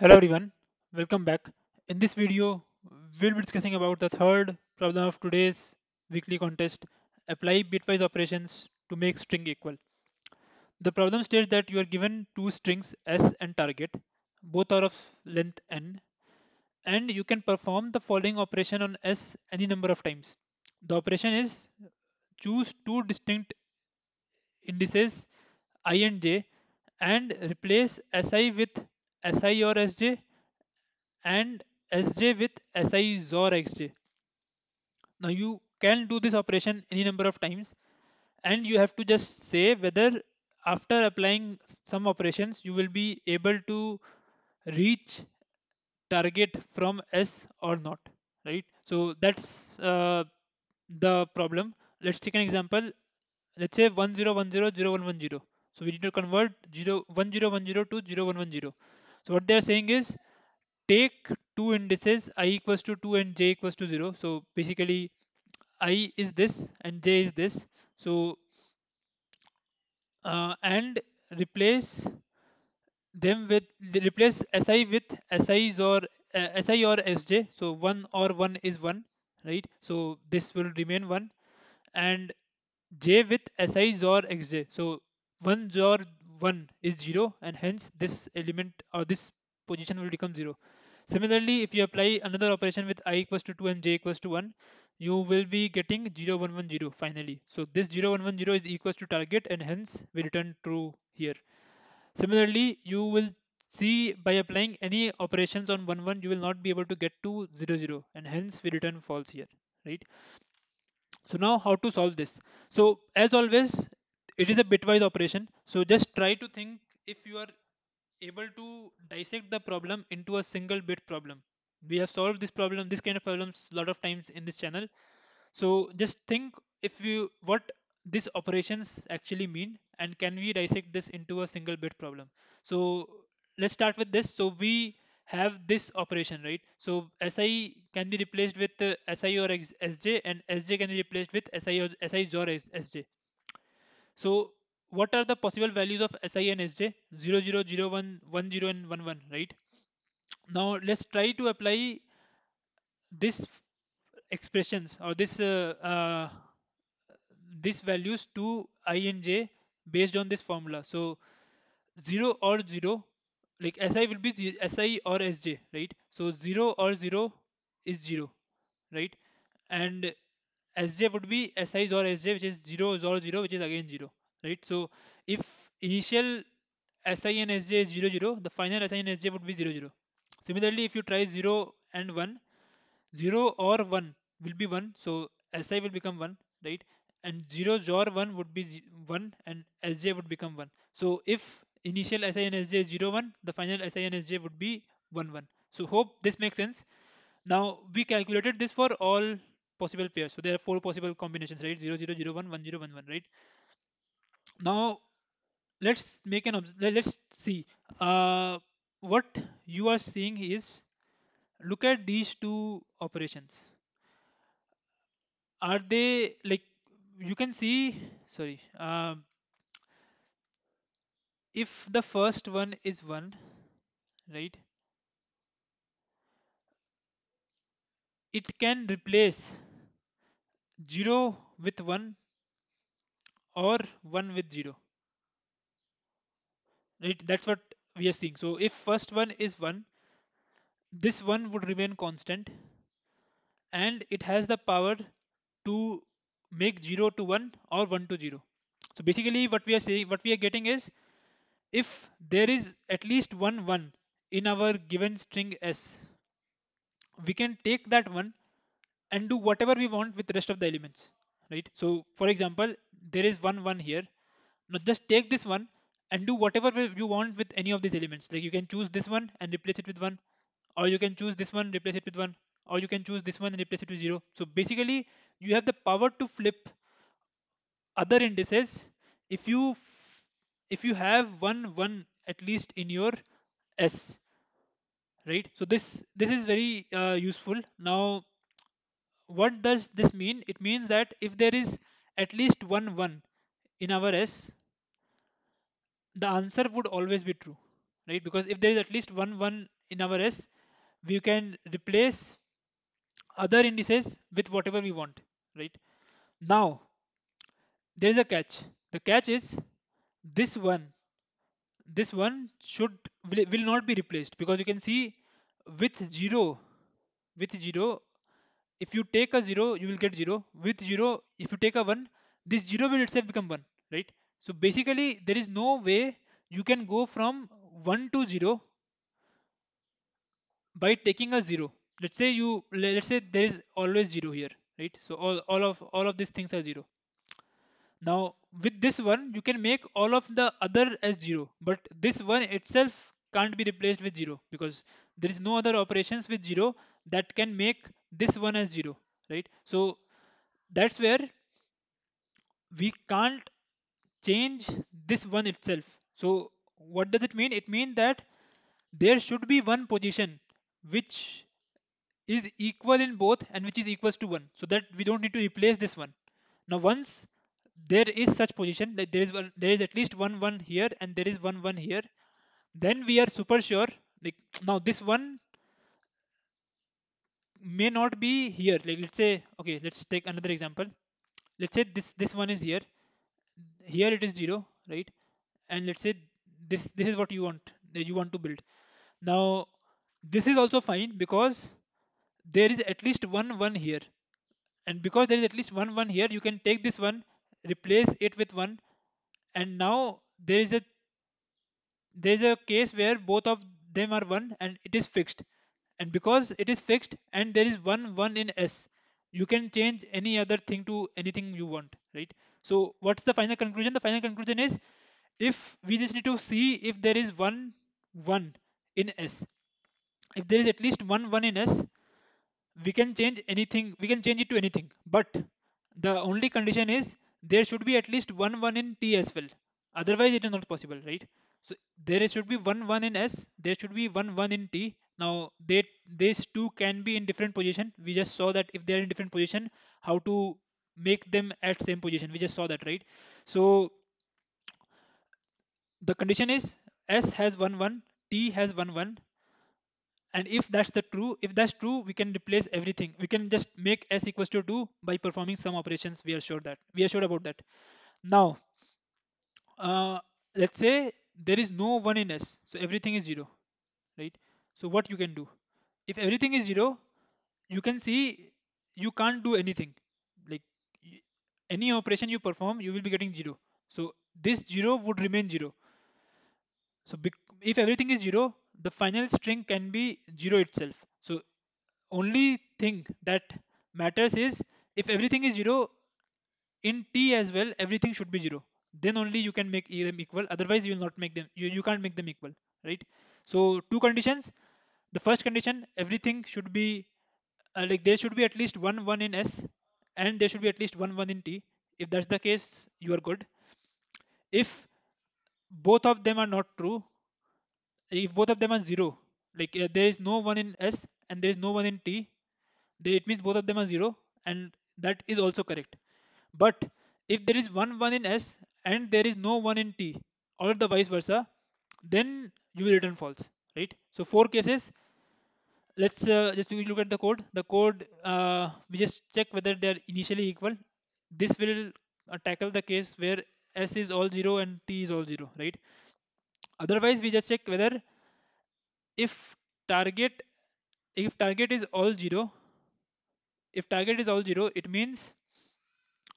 Hello everyone, welcome back. In this video, we'll be discussing about the third problem of today's weekly contest, apply bitwise operations to make string equal. The problem states that you are given two strings s and target, both are of length n, and you can perform the following operation on s any number of times. The operation is choose two distinct indices i and j and replace si with si or sj and sj with si xor sj. Now you can do this operation any number of times and you have to just say whether after applying some operations you will be able to reach target from S or not, right? So that's uh, the problem. Let's take an example. Let's say 10100110. So we need to convert 0, 1010 to 0110. So what they're saying is take two indices i equals to 2 and j equals to 0 so basically i is this and j is this. So uh, and replace them with replace si with si or uh, si or sj so 1 or 1 is 1 right? So this will remain 1 and j with si xor sj so 1 or 1 is 0 and hence this element or this position will become 0 Similarly, if you apply another operation with i equals to 2 and j equals to 1, you will be getting 0, 1, 1, 0 finally. So this 0, 1, 1, 0 is equals to target and hence we return true here. Similarly, you will see by applying any operations on 1, 1, you will not be able to get to 0, 0 and hence we return false here, right? So now how to solve this? So as always, it is a bitwise operation. So just try to think if you are able to dissect the problem into a single bit problem. We have solved this problem, this kind of problems a lot of times in this channel. So just think if you what these operations actually mean and can we dissect this into a single bit problem. So let's start with this. So we have this operation, right? So SI can be replaced with uh, SI or SJ and SJ can be replaced with SI or SI or SJ. So what are the possible values of Si and Sj? 0, 0, 0, 1, 1, 0 and 1, 1, right? Now let's try to apply this expressions or this uh, uh, these values to i and j based on this formula. So 0 or 0 like si will be si or sj right so 0 or 0 is 0 right and sj would be si or sj which is 0 or 0 which is again 0 right? So if initial si and sj is 0 0 the final si and sj would be 0 0 similarly if you try 0 and 1 0 or 1 will be 1 so si will become 1 right? And 0 or 1 would be 1 and sj would become 1 so if initial si and sj is 0 1 the final si and sj would be 1 1 so hope this makes sense. Now we calculated this for all possible pairs so there are four possible combinations right? 0 0 0 1 1 0 1 1 right? Now let's make an let's see. Uh, what you are seeing is look at these two operations. Are they like you can see sorry uh, if the first one is 1 right? It can replace 0 with 1 or 1 with 0 right? That's what we are seeing. So if first one is 1 this one would remain constant and it has the power to make 0 to 1 or 1 to 0 so basically what we are saying what we are getting is if there is at least one 1 in our given string s we can take that one and do whatever we want with the rest of the elements right? So for example there is one 1 here. Now just take this one and do whatever you want with any of these elements. Like you can choose this one and replace it with one or you can choose this one replace it with one or you can choose this one and replace it with zero. So basically you have the power to flip other indices. If you if you have one one at least in your s right? So this this is very uh, useful. Now what does this mean it means that if there is at least one one in our s the answer would always be true right because if there is at least one one in our S, we can replace other indices with whatever we want, right? Now, there is a catch. The catch is this one, this one should will, will not be replaced because you can see with zero, with zero, if you take a zero, you will get zero. With zero, if you take a one, this zero will itself become one, right? So basically, there is no way you can go from one to zero by taking a zero let's say you let's say there is always zero here right so all, all of all of these things are zero now with this one you can make all of the other as zero but this one itself can't be replaced with zero because there is no other operations with zero that can make this one as zero right? So that's where we can't change this one itself. So what does it mean? It means that there should be one position which is equal in both and which is equals to 1 so that we don't need to replace this one. Now once there is such position that there is one there is at least one one here and there is one one here then we are super sure like now this one may not be here. Like let's say okay let's take another example. Let's say this this one is here. Here it is zero right? And let's say this this is what you want that you want to build. Now this is also fine because there is at least one one here. And because there is at least one one here you can take this one replace it with one. And now there is a there is a case where both of them are one and it is fixed and because it is fixed and there is one one in s you can change any other thing to anything you want right? So what's the final conclusion? The final conclusion is if we just need to see if there is one one in s. If there is at least one one in s we can change anything we can change it to anything. But the only condition is there should be at least one one in t as well. Otherwise it is not possible right? So there should be one one in s there should be one one in t now they these two can be in different position. We just saw that if they are in different position how to make them at same position. We just saw that right? So the condition is s has one one t has one one. And if that's the true if that's true we can replace everything. We can just make s equals to 2 by performing some operations. We are sure that we are sure about that. Now uh, let's say there is no 1 in s. So everything is 0 right so what you can do? If everything is 0 you can see you can't do anything. Like any operation you perform you will be getting 0 so this 0 would remain 0 so if everything is 0 the final string can be 0 itself. So only thing that matters is if everything is 0 in t as well everything should be 0 then only you can make them equal. Otherwise you will not make them you, you can't make them equal right? So two conditions the first condition everything should be uh, like there should be at least one one in s and there should be at least one one in t. If that's the case you are good. If both of them are not true if both of them are zero like uh, there is no one in s and there is no one in t they, it means both of them are zero and that is also correct. But if there is one one in s and there is no one in t or the vice versa then you will return false right? So four cases let's uh, just look at the code. The code uh, we just check whether they are initially equal. This will uh, tackle the case where s is all zero and t is all zero right? Otherwise we just check whether if target if target is all zero if target is all zero it means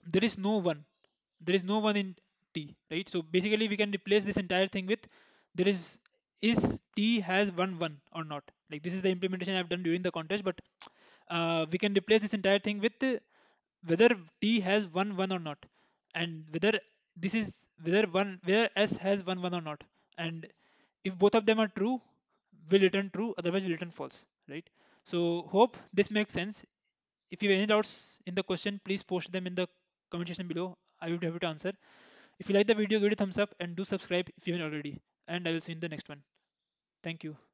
there is no one. There is no one in t right? So basically we can replace this entire thing with there is is t has one one or not like this is the implementation i've done during the contest but uh, we can replace this entire thing with whether t has one one or not. And whether this is whether one whether s has one one or not. And if both of them are true we'll return true otherwise we'll return false right? So hope this makes sense. If you have any doubts in the question please post them in the comment section below. I will be happy to answer. If you like the video give it a thumbs up and do subscribe if you haven't already. And i will see you in the next one. Thank you